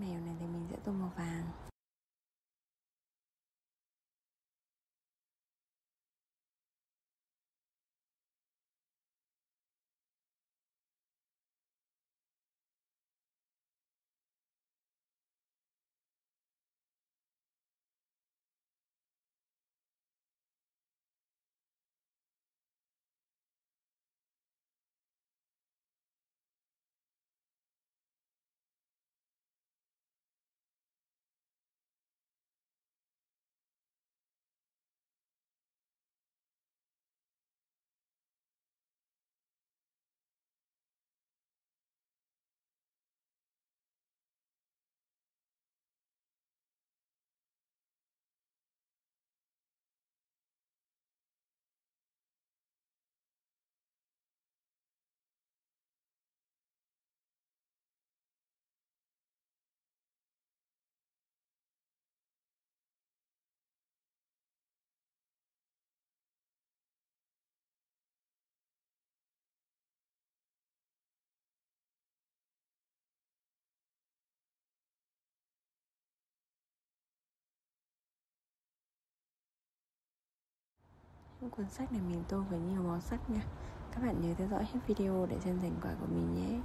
မေယုန်နဲ့သမီးဆက်သူမ cuốn sách này mình tô với nhiều màu sắc nha. Các bạn nhớ theo dõi hết video để xem thành quả của mình nhé.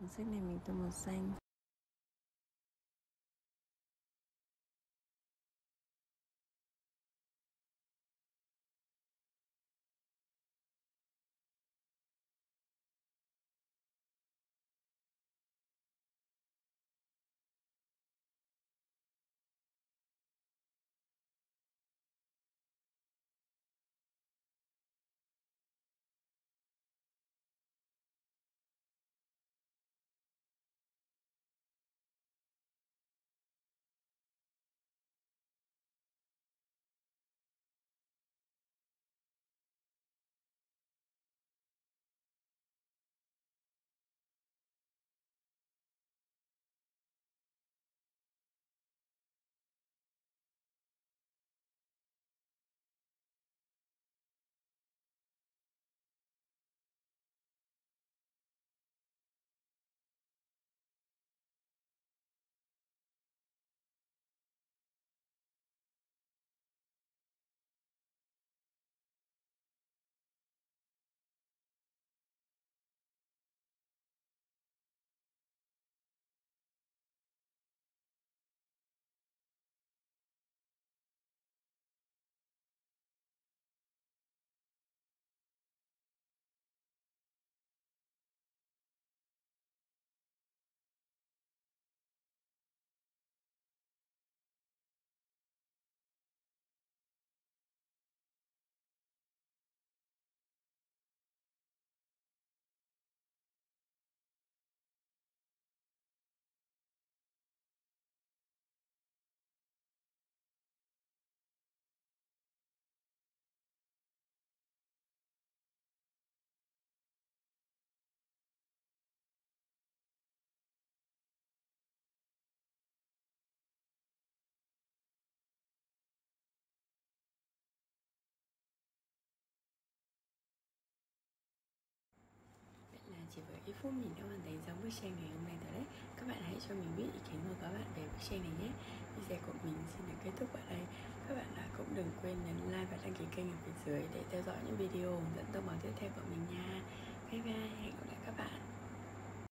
Cuốn sách này mình tô màu xanh. Cái phong nhìn ít mình đã hoàn thành bức tranh ngày hôm nay rồi đấy. Các bạn hãy cho mình biết ý kiến của các bạn về bức tranh này nhé. Video của mình xin được kết thúc ở đây. Các bạn là cũng đừng quên nhấn like và đăng ký kênh ở phía dưới để theo dõi những video hướng dẫn tô màu tiếp theo của mình nha. Bye bye, hẹn gặp lại các bạn.